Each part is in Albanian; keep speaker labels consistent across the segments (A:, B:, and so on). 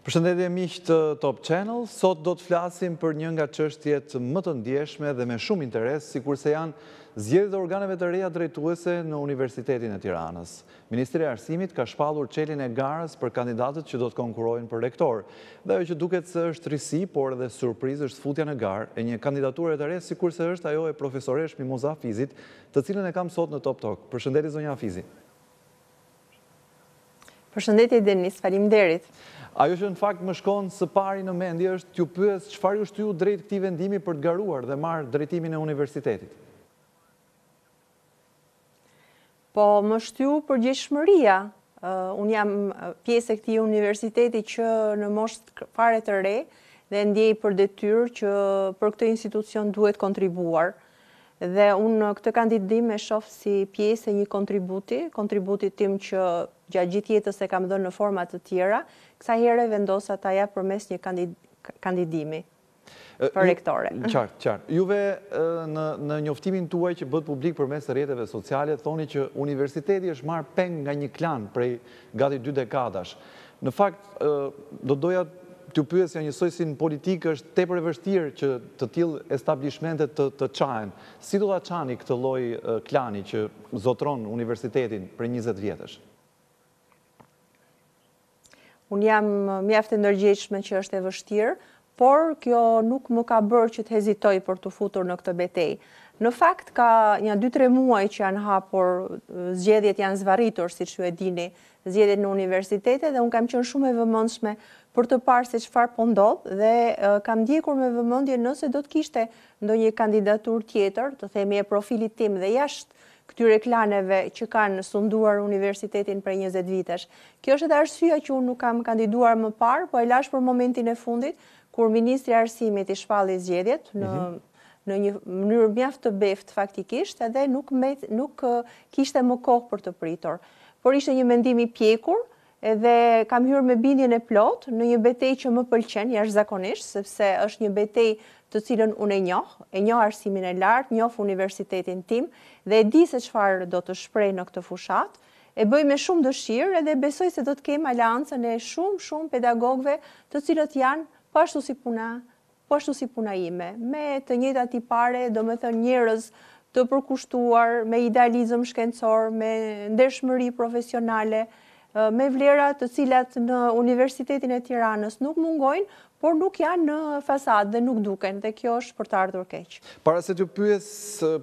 A: Përshëndetje miq të Top Channel, sot do të flasim për një nga çështjet më të ndjeshme dhe me shumë interes, sikurse janë zgjedhjet e organeve të reja drejtuese në Universitetin e Tiranës. Ministria e Arsimit ka shpallur çeljen e garës për kandidatët që do të konkurrojnë për rektor. Dhe ajo që duket se është risi, por edhe surprizë është futja në garë e një kandidature të re sikurse është ajo e profesoreshë Mimoza Hafizit, të cilën e kam sot në Top Talk. Përshëndetje zonja Hafizi.
B: Përshëndetje Denis, faleminderit.
A: Ajo që në fakt më shkon së pari në mendje është t'ju pyes çfarë ju shtyu drejt këtij vendimi për të garuar dhe marrë drejtimin e universitetit?
B: Po më shtyu përgjegjshmëria. Unë jam pjesë e këtij universiteti që në moshë fare të re dhe e ndjej për detyrë që për këtë institucion duhet kontribuar. Dhe unë këtë kandidim e shoh si pjesë e një kontributi, kontributit tim që gjatë gjithë jetës e kam dhënë në forma të tjera, kësaj here vendosa ta jap përmes një kandidimi. për rektore.
A: Qartë, qartë. Juve në njoftimin tuaj që bëtë publik përmes rrjeteve sociale, thoni që universiteti është marrë peng nga një klan prej gati dy dekadash. Në fakt, do doja t'ju pyesja njësoj si në politikë është tepër e vështirë që të tillë establishmente të çahen. Si do ta çani këtë lloj klani që zotëron universitetin prej 20 vitesh?
B: Unë jam mjaft e ndërgjegjshme që është e vështirë, por kjo nuk më ka bërë që të hezitoj për t'u futur në këtë betejë. Në fakt ka nja 2-3 muaj që janë hapur, zgjedhjet janë zvarritur, siç ju e dini, zgjedhjet në universitete dhe unë kam qenë shumë e vëmendshme për të parë se çfarë po ndodh dhe kam ndjekur me vëmendje nëse do të kishte ndonjë kandidaturë tjetër, të themi e profilit tim dhe jashtë këtyre klaneve që kanë sunduar universitetin prej njëzet vitesh. Kjo është edhe arsyeja që unë nuk kam kandiduar më parë, po e lashë për momentin e fundit, kur ministri i Arsimit i shpalli zgjedhjet në në një mënyrë mjaft të beftë faktikisht edhe nuk nuk kishte më kohë për të pritur. Por ishte një mendim i pjekur, Edhe kam hyrë me bindjen e plotë në një betejë që më pëlqen jashtëzakonisht, sepse është një betejë të cilën unë e njoh, e njoh arsimin e lartë, njoh universitetin tim dhe e di se çfarë do të shpreh në këtë fushatë. E bëj me shumë dëshirë edhe besoj se do të kem aleancën e shumë, shumë pedagogëve të cilët janë po ashtu si puna Po ashtu si puna ime, me të njëjta tipare, domethënë njerëz të përkushtuar, me idealizëm shkencor, me ndershmëri profesionale, me vlera të cilat në Universitetin e Tiranës nuk mungojnë, por nuk janë në fasadë dhe nuk duken dhe kjo është për të ardhur keq.
A: Para se t'ju pyes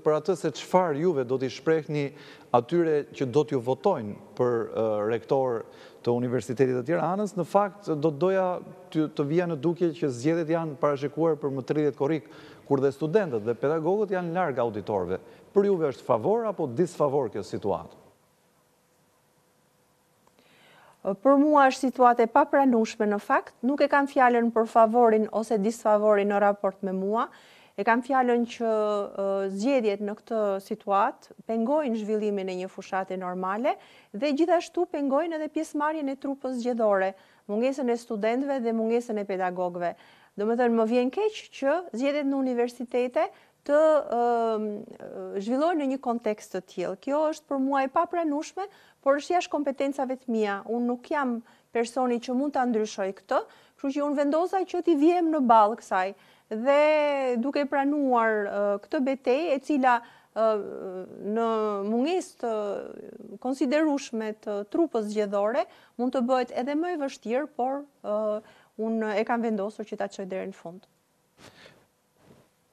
A: për atë se çfarë juve do t'i shprehni atyre që do t'ju votojnë për rektor të Universitetit të Tiranës, në fakt do të doja Të vija në dukje që zgjedhjet janë parashikuar për më tridhjetë korrik, kur dhe studentët dhe pedagogët janë larg auditorëve. Për juve është favor apo disfavor kjo situatë?
B: Për mua është situatë e papranueshme në fakt. Nuk e kam fjalën për favorin ose disfavorin në raport me mua. E kam fjalën që zgjedhjet në këtë situatë pengojnë zhvillimin e një fushate normale dhe gjithashtu pengojnë edhe pjesëmarrjen e trupës zgjedhore. mungesën e studentëve dhe mungesën e pedagogëve. Domethënë më vjen keq që zgjedhjet në universitete të zhvillohen në një kontekst të tillë. Kjo është për mua e papranueshme, por është jashtë kompetencave të mia. Unë nuk jam personi që mund ta ndryshoj këtë, kështu që unë vendosa që t'i vjem në ballë kësaj dhe duke pranuar këtë betejë e cila në mungesë të konsiderueshme të trupës zgjedhore, Mund të bëhet edhe më e vështirë, por unë e kam vendosur që ta çoj deri në fund.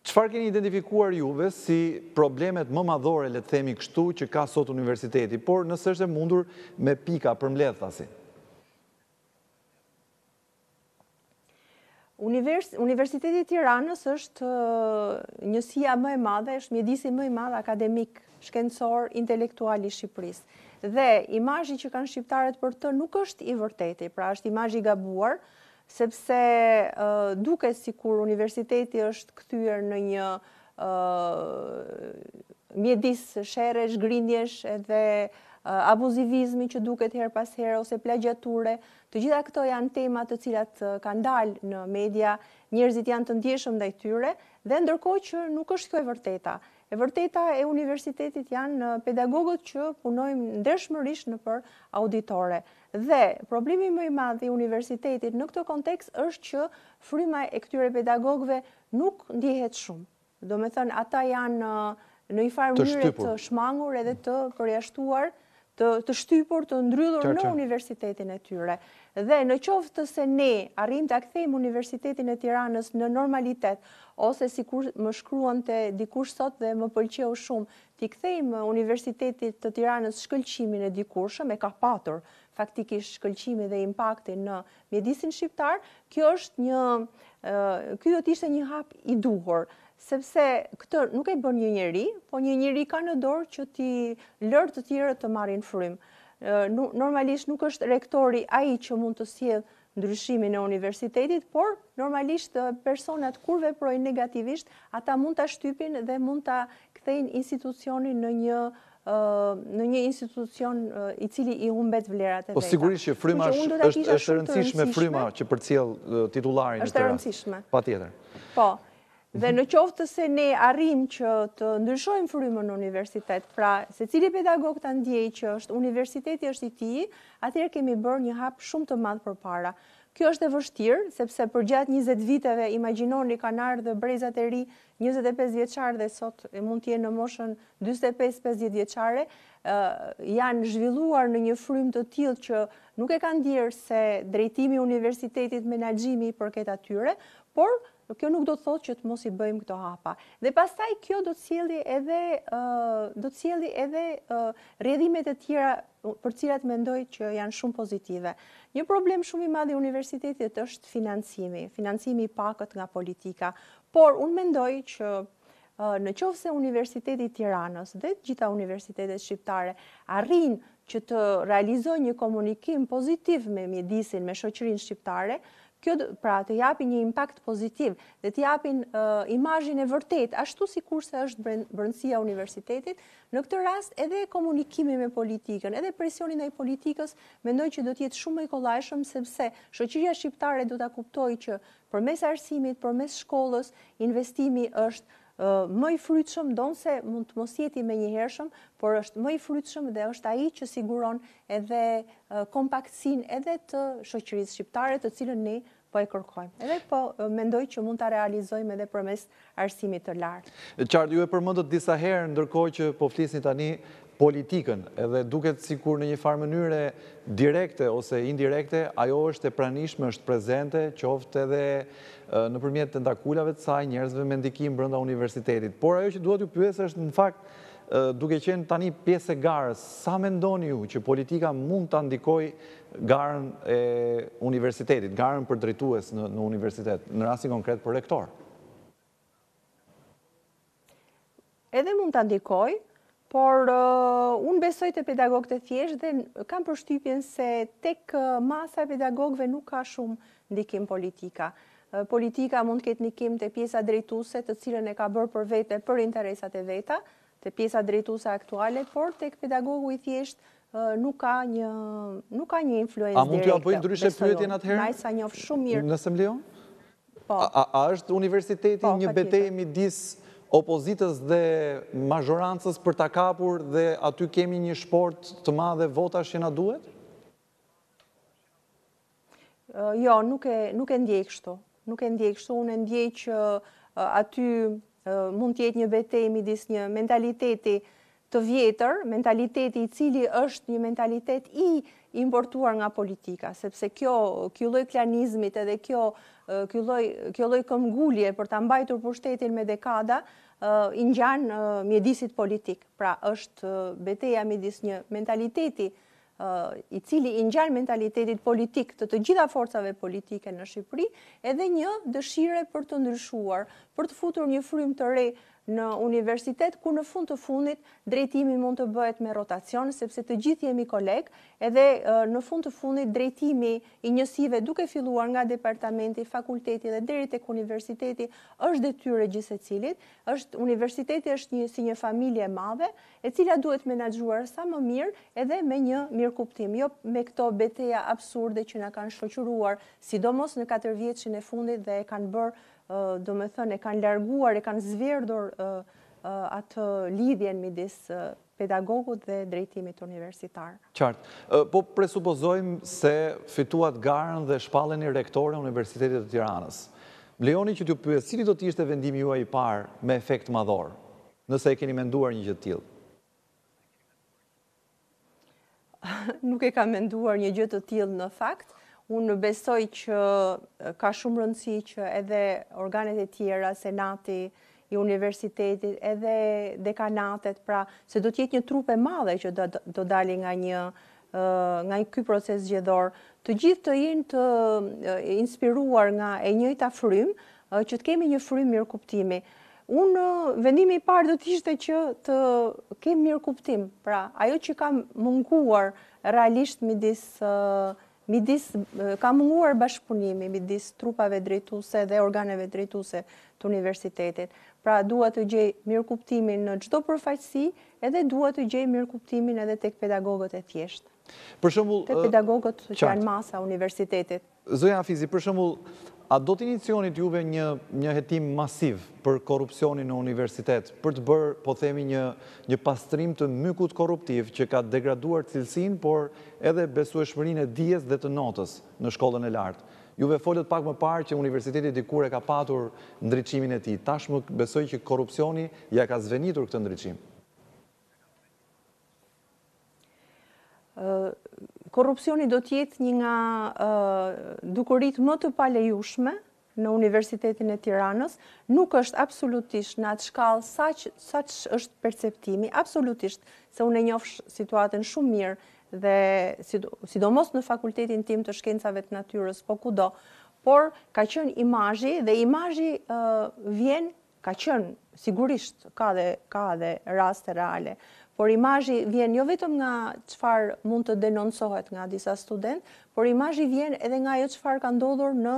A: Çfarë keni identifikuar juve si problemet më madhore, le të themi kështu, që ka sot universiteti, por nëse është e mundur me pika, përmbledhtasi?
B: Universiteti i Tiranës është njësia më e madhe, është mjedisi më i madh akademik, shkencor, intelektual i Shqipërisë. Dhe imazhi që kanë shqiptarët për të nuk është i vërteti, pra është imazh i gabuar, sepse duket sikur universiteti është kthyer në një mjedis sherresh, grindjesh edhe abuzivizmi që duket herë pas here ose plagjiature, Të gjitha këto janë tema të cilat kanë dalë në media, njerëzit janë të ndjeshëm ndaj tyre dhe ndërkohë që nuk është kjo e vërteta. E vërteta e universitetit janë pedagogët që punojmë ndershmërisht nëpër auditore. Dhe problemi më i madh i universitetit në këtë kontekst është që fryma e këtyre pedagogëve nuk ndihet shumë. Domethënë ata janë në një farë mënyre të shmangur edhe të përjashtuar, të shtypur, të ndrydhur në universitetin e tyre. Dhe në qoftë se ne arrijmë ta kthejmë Universitetin e Tiranës në normalitet, ose sikur më shkruante dikush sot dhe më pëlqeu shumë, t'i kthejmë Universitetit të Tiranës shkëlqimin e dikurshëm, e ka patur faktikisht shkëlqimin dhe impaktin në mjedisin shqiptar, kjo është një ky do të ishte një hap i duhur, sepse këtë nuk e bën një njeri, po një njeri ka në dorë që t'i lërë të tjerët të marrin frymë. Normalisht nuk është rektori ai që mund të sjellë ndryshimin e universitetit, por normalisht personat kur veprojnë negativisht, ata mund ta shtypin dhe mund ta kthejnë institucionin në një në një institucion i cili i humbet vlerat e
A: po, veta. Po sigurisht që fryma është e rëndësishme fryma që përcjell titullari është
B: e rëndësishme. Është e
A: rëndësishme. Patjetër.
B: Po, dhe në qoftë se ne arrijmë që të ndryshojmë frymën në universitet, pra secili pedagog ta ndiejë që është universiteti është i tij, atëherë kemi bërë një hap shumë të madh përpara. Kjo është e vështirë, sepse përgjatë 20 viteve, imagjinoni, kanë ardhë dhe brezat e rinj njëzet e pesë vjeçarë dhe sot mund të jenë në moshën dyzet e pesë pesëdhjetë vjeçare, janë zhvilluar në një frymë të tillë që nuk e kanë ndjerë se drejtimi i universitetit, menaxhimi i përket atyre, por kjo nuk do të thotë që të mos i bëjmë këto hapa. Dhe pastaj kjo do të sjellë edhe do të sjellë edhe rrjedhime të tjera për të cilat mendoj që janë shumë pozitive. Një problem shumë i madh i universitetit është financimi, financimi i pakët nga politika, por unë mendoj që në qoftë se Universiteti i Tiranës dhe të gjitha universitetet shqiptare arrijnë që të realizojnë një komunikim pozitiv me mjedisin, me shoqërinë shqiptare, Kjo do, pra, të japin një impakt pozitiv dhe të japin imazhin e vërtetë, ashtu sikurse është brendësia e universitetit, në këtë rast edhe komunikimi me politikën, edhe presioni ndaj politikës, mendoj që do të jetë shumë më i kollajshëm sepse shoqëria shqiptare do ta kuptojë që përmes arsimit, përmes shkollës, investimi është më i frytshëm, ndonëse mund të mos jetë i menjëhershëm, por është më i frytshëm dhe është ai që siguron edhe kompaktësinë edhe të shoqërisë shqiptare, të cilën ne po e kërkojmë. Edhe po mendoj që mund ta realizojmë edhe përmes arsimit të lartë.
A: Qartë, ju e përmendët disa herë, ndërkohë që po flisni tani, politikën edhe duket sikur në një farë mënyre direkte ose indirekte ajo është e pranishme, është prezente, qoftë edhe nëpërmjet tentakulave të saj, njerëzve me ndikim brenda universitetit. Por ajo që dua t'ju pyes është në fakt duke qenë tani pjesë e garës, sa mendoni ju që politika mund ta ndikojë garën e universitetit, garën për drejtues në universitet, në rastin konkret për rektor?
B: Edhe mund ta ndikoj, por uh, unë besoj te pedagogët e thjeshtë dhe kam përshtypjen se tek uh, masa e pedagogëve nuk ka shumë ndikim politika. Uh, politika mund të ketë ndikim te pjesa drejtuese, të cilën e ka bërë për vete për interesat e veta, te pjesa drejtuese aktuale, por tek pedagogu i thjeshtë nuk ka një nuk ka një influencë direkte.
A: A mund ta bëj ndryshe pyetjen atëherë?
B: Najsa njoh shumë mirë.
A: Nëse më lejon? A është universiteti një betejë midis opozitës dhe mazhorancës për ta kapur dhe aty kemi një shportë të madhe votash që na duhet?
B: Jo, nuk e nuk e ndjej kështu. Nuk e ndjej kështu, unë e ndjej që aty mund të jetë një betejë midis një mentaliteti të vjetër, mentaliteti i cili është një mentalitet i importuar nga politika, sepse kjo, kjo lloj klanizmit edhe kjo, kjo lloj, kjo lloj këmbgulje për ta mbajtur pushtetin me dekada, i ngjan mjedisit politik. Pra është beteja midis një mentaliteti i cili i ngjan mentalitetit politik të të gjitha forcave politike në Shqipëri, edhe një dëshire për të ndryshuar, për të futur një frymë të re në universitet, ku në fund të fundit drejtimi mund të bëhet me rotacion, sepse të gjithë jemi kolegë, edhe në fund të fundit drejtimi i njësive duke filluar nga departamenti, fakulteti dhe deri tek universiteti është detyrë e gjithsecilit, është, universiteti është një, si një familje e madhe, e cila duhet menaxhuar sa më mirë edhe me një mirëkuptim, jo me këto beteja absurde që na kanë shoqëruar, sidomos në katërvjeçin e fundit dhe e kanë bërë, domethënë e kanë larguar, e kanë zverdhur atë lidhjen midis pedagogut dhe drejtimit universitar.
A: Qartë. Po presupozojmë se fituat garën dhe shpalleni rektore e Universitetit të Tiranës. Lejoni që t'ju pyes, cili do të ishte vendimi juaj i parë me efekt madhor? Nëse e keni menduar një gjë të tillë.
B: Nuk e kam menduar një gjë të tillë në fakt. Unë besoj që ka shumë rëndësi që edhe organet e tjera, senati, i universitetit, edhe dekanatet, pra se do të jetë një trupë e madhe që do, do dali nga një nga ky proces zgjedhor, të gjithë të jenë të inspiruar nga e njëjta frymë, që të kemi një frymë mirëkuptimi. Unë vendimi i parë do të ishte që të kem mirëkuptim. Pra, ajo që ka munguar realisht midis midis ka munguar bashkëpunimi midis trupave drejtuese dhe organeve drejtuese të universitetit. Pra, dua të gjej mirëkuptimin në çdo përfaqësi, Edhe dua të gjej mirëkuptimin edhe tek pedagogët e thjeshtë. Për shembull, te pedagogët që janë masa e universitetit.
A: Zonja Hafizi, për shembull, a do të inicionit juve një një hetim masiv për korrupsionin në universitet, për të bërë, po themi, një një pastrim të mykut korruptiv që ka degraduar cilësinë, por edhe besueshmërinë e dijes dhe të notës në shkollën e lartë? Juve folët pak më parë që universiteti dikur e ka patur ndriçimin e tij. Tashmë besoj që korrupsioni ia ka zvenitur këtë ndriçim.
B: Korrupsioni do të jetë një nga dukuritë më të palejushme në Universitetin e Tiranës, nuk është absolutisht në atë shkallë sa që është perceptimi, absolutisht se unë e njoh situatën shumë mirë dhe sidomos në fakultetin tim të shkencave të natyrës, po kudo, por ka qenë imazhi dhe imazhi vjen ka qenë sigurisht ka dhe ka dhe raste reale, por imazhi vjen jo vetëm nga çfarë mund të denoncohet nga disa studentë, por imazhi vjen edhe nga ajo çfarë ka ndodhur në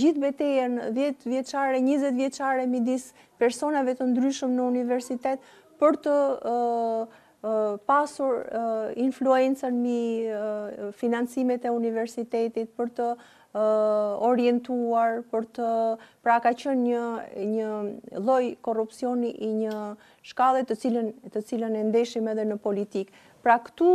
B: gjithë betejën 10 vjeçare, 20 vjeçare midis personave të ndryshëm në universitet për të pasur influencën mbi financimet e universitetit për të orientuar, për të pra ka qenë një një lloj korrupsioni i një shkalle të cilën të cilën e ndeshim edhe në politikë. Pra këtu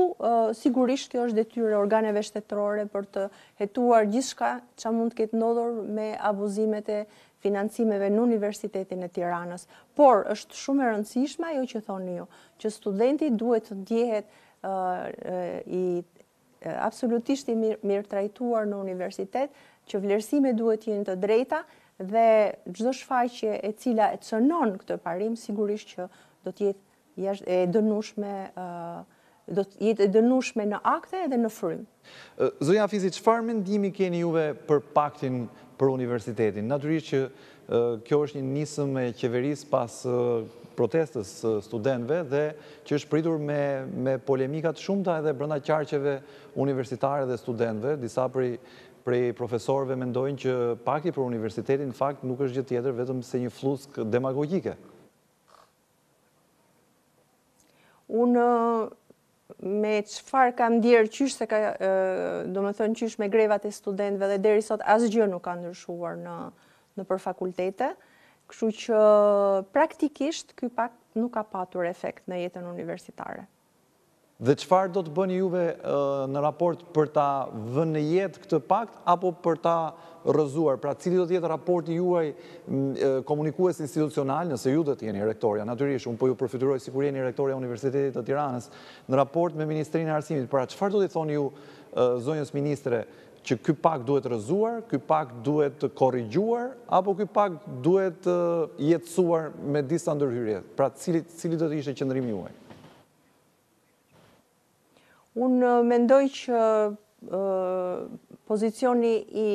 B: sigurisht kjo është detyrë e organeve shtetërore për të hetuar gjithçka çka mund të ketë ndodhur me abuzimet e financimeve në Universitetin e Tiranës. Por, është shumë e rëndësishme ajo që thoni ju, që studenti duhet të ndjehet i absolutisht i mirëtrajtuar në universitet, që vlerësimet duhet të jenë të drejta dhe çdo shfaqje e cila e cënon këtë parim, sigurisht që do të jetë Jetë e dënushme, do të jetë e dënushme në akte edhe në frymë.
A: Zonja Hafizi, çfarë mendimi keni juve për paktin për universitetin? Natyrisht që kjo është një nismë e qeverisë pas protestës së studentëve dhe që është pritur me me polemika të shumta edhe brenda qarqeve universitare dhe studentëve, disa prej prej profesorëve mendojnë që pakti për universitetin në fakt nuk është gjë tjetër vetëm se një fluskë demagogjike.
B: Unë me çfarë kam ndjerë qysh se ka, domethënë qysh me grevat e studentëve dhe deri sot asgjë nuk ka ndryshuar në, nëpër fakultete, kështu që praktikisht ky pakt nuk ka patur efekt në jetën universitare.
A: Dhe çfarë do të bëni juve në raport për ta vënë në jetë këtë pakt apo për ta rrëzuar? Pra cili do të jetë raporti juaj komunikues institucional, nëse ju do të jeni rektorja, natyrisht, unë po ju përfytyroj sikur jeni rektorja e Universitetit të Tiranës, në raport me Ministrinë e Arsimit, pra çfarë do t'i thoni ju zonjës ministre Që ky pakt duhet rrëzuar, ky pakt duhet korrigjuar, apo ky pakt duhet jetësuar me disa ndërhyrje? Pra cili, cili do të ishte qëndrimi juaj?
B: Unë mendoj që pozicioni i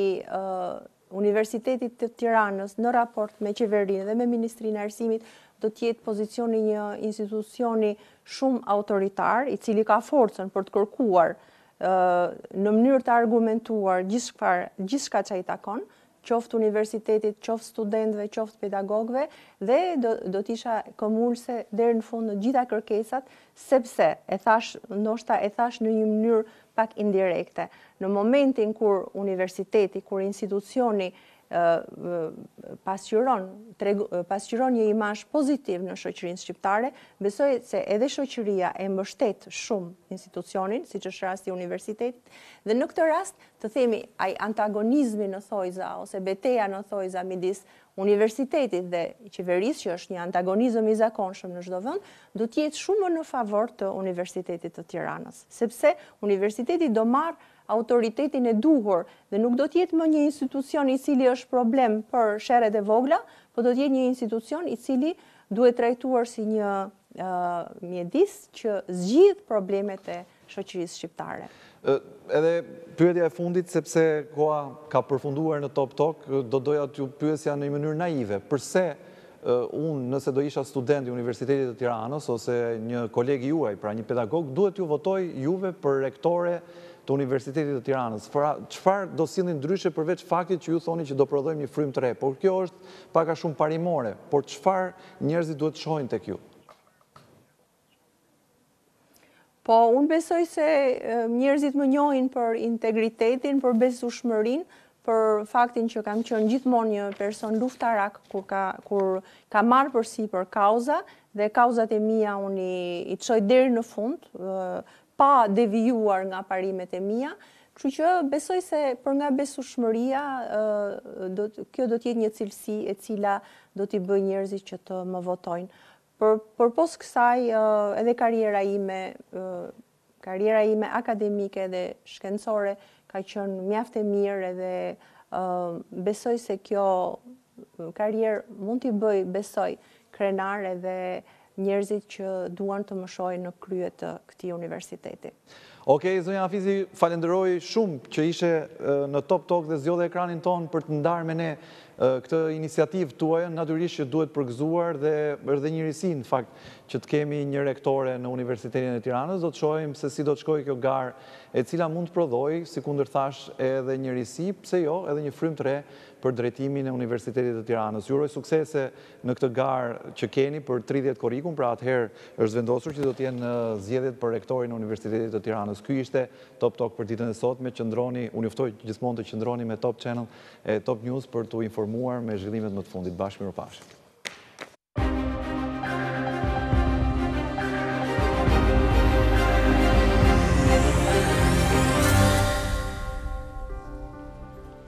B: Universitetit të Tiranës në raport me qeverinë dhe me Ministrinë e Arsimit do të jetë pozicioni i një institucioni shumë autoritar, i cili ka forcën për të kërkuar në mënyrë të argumentuar gjithçka që i takon, qoftë universitetit, qoftë studentëve, qoftë pedagogëve dhe do të isha këmbëngulëse deri në fund në të gjitha kërkesat, sepse e thashë, ndoshta e thashë në një mënyrë pak indirekte, në momentin kur universiteti, kur institucioni pasqyron, pasqyron një imazh pozitiv në shoqërinë shqiptare, besoj se edhe shoqëria e mbështet shumë institucionin, siç është rasti i universitetit, dhe në këtë rast, të themi, ai antagonizmi në thonjëza ose beteja në thonjëza midis Universitetit dhe qeverisë që është një antagonizëm i zakonshëm në çdo vend, do të jetë shumë më në favor të Universitetit të Tiranës, sepse universiteti do marrë autoritetin e duhur dhe nuk do të jetë më një institucion i cili është problem për sherret e vogla, po do të jetë një institucion i cili duhet trajtuar si një mjedis që zgjidh problemet e shoqërisë shqiptare.
A: Edhe pyetja e fundit, sepse koha ka përfunduar në Top Talk, do doja t'ju pyesja në një mënyrë naive, përse unë nëse do isha student i Universitetit të Tiranës, ose një koleg i juaj, pra një pedagog, duhet t'ju votoj juve për rektore të Universitetit të Tiranës. Pra, çfarë do sillni ndryshe përveç faktit që ju thoni që do prodhojmë një frymë të re? Por kjo është pak a shumë parimore, por çfarë Njerëzit duhet të shohin tek ju.
B: Po, unë besoj se njerëzit më njohin për integritetin, për besueshmërinë, për faktin që kam qenë gjithmonë një person luftarak kur ka, kur ka marrë përsipër kauza, dhe kauzat e mia unë i, i çoj deri në fund, pa devijuar nga parimet e mia, kështu që besoj se për nga besueshmëria do kjo do të jetë një cilësi e cila do t'i bëjë njerëzit që të më votojnë. Përpos kësaj edhe karriera ime karriera ime akademike dhe shkencore ka qenë mjaft e mirë edhe besoj se kjo Karrierë mund t'i bëj, besoj, krenarë edhe njerëzit që duan të më shohin në krye të këtij universiteti.
A: Okej, zonja Hafizi, falenderoj shumë që ishe në Top Talk dhe zgjodhe ekranin tonë për të ndarë me ne këtë iniciativë tuajën, natyrisht që duhet përgëzuar dhe është dhe një risi në fakt që të kemi një rektore në Universitetin e Tiranës, do të shohim se si do të shkojë kjo garë e cila mund të prodhojë, sikundër thashë edhe një risi, pse jo, edhe një frymë të re për drejtimin e Universitetit të Tiranës. Ju uroj suksese në këtë garë që keni për tridhjetë korrikun, pra atëherë është vendosur që do të jenë zgjedhjet për rektorin e Universitetit të Tiranës. Ky ishte Top Talk për ditën e sotme. Qëndroni, unë ju ftoj gjithmonë të qëndroni me Top Channel e Top News për t'u informuar me zhvillimet më të fundit. Bashkë mirupafshim.